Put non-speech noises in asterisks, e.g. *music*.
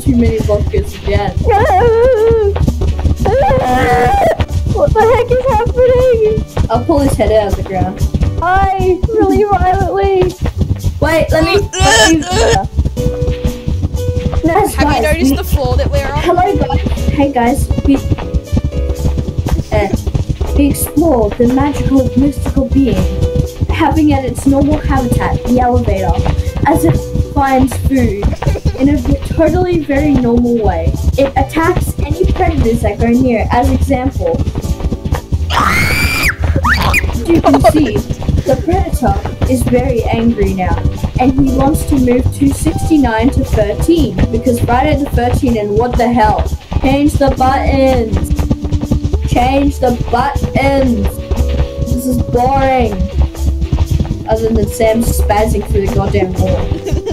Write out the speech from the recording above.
too many vodkas again. *laughs* what the heck is happening? I'll pull his head out of the ground. I really violently. Wait, let me. let me Nice, Have you noticed we- the floor that we're on? Hello, guys. Hey, guys. We, uh, we explore the magical, mystical being, having at its normal habitat, the elevator, as it finds food in a totally very normal way. It attacks any predators that go near. As example, as you can see, the predator is very angry now, and he wants to move to 69 to 13 because Friday the 13th and what the hell? Change the buttons. Change the buttons. This is boring. Other than Sam spazzing through the goddamn wall. *laughs*